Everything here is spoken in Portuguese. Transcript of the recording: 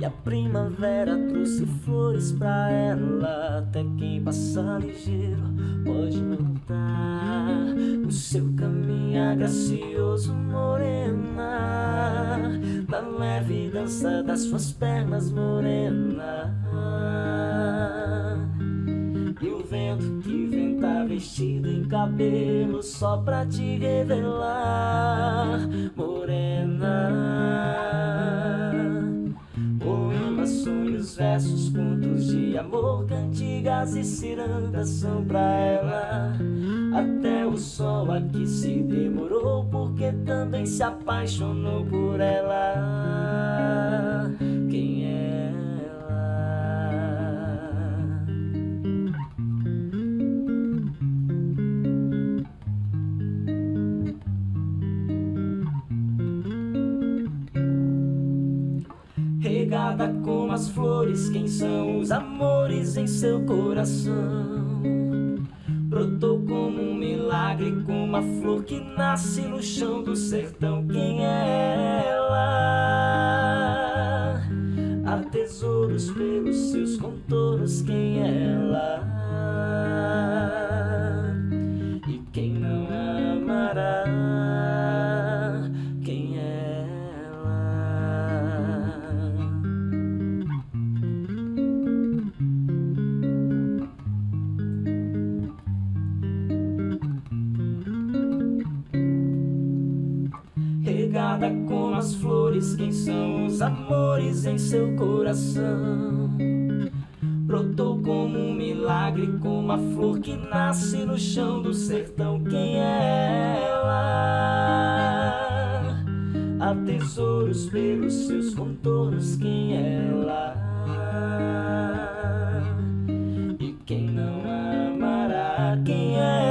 E a primavera trouxe flores pra ela. Até quem passa ligeiro pode notar o seu caminhar gracioso, morena. Da leve dança das suas pernas, morena. E o vento que venta vestido em cabelo só pra te revelar, morena. Versos, contos de amor, cantigas e cirandas são pra ela. Até o sol aqui se demorou, porque também se apaixonou por ela. Regada como as flores, quem são os amores em seu coração? Brotou como um milagre, como uma flor que nasce no chão do sertão. Quem é ela? Há tesouros pelos seus contornos. Quem é ela? regada como as flores, quem são os amores em seu coração? Brotou como um milagre, como a flor que nasce no chão do sertão. Quem é ela? Há tesouros pelos seus contornos. Quem é ela? E quem não amará? Quem é